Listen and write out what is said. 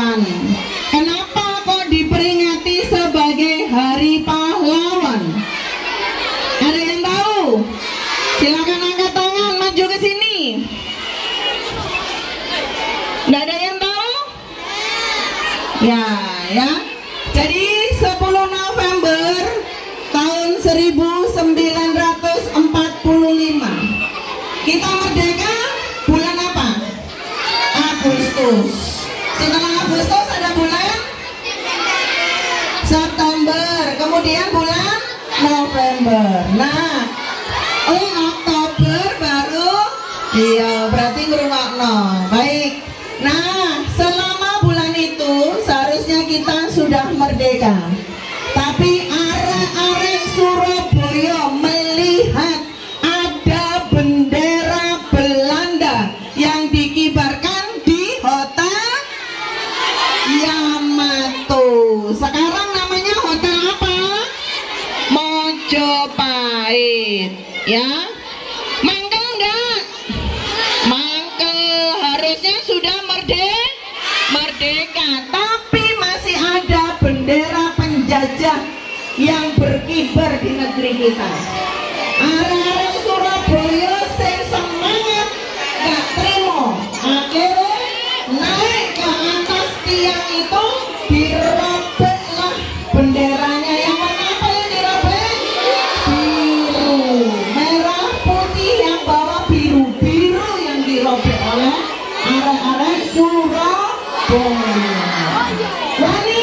pahlawan. Kenapa kok diperingati sebagai hari pahlawan? Ada yang tahu? Silakan angkat tangan maju ke sini. Nggak ada yang tahu? Ya, ya. Jadi 10 November tahun 1945 kita merdeka bulan apa? Agustus. Setelah Agustus ada bulan September, kemudian bulan November. Nah, oh Oktober baru iya berarti ngerungokno. Baik. Nah, selama bulan itu seharusnya kita sudah merdeka. Tapi arek-arek Surabaya melihat ada bendera Belanda yang dikibarkan di hotel Yamato. Sekarang Ya. Mangkel enggak? Mangkel harusnya sudah merdeka. Merdeka, tapi masih ada bendera penjajah yang berkibar di negeri kita. Arek-arek Surabaya. Wani,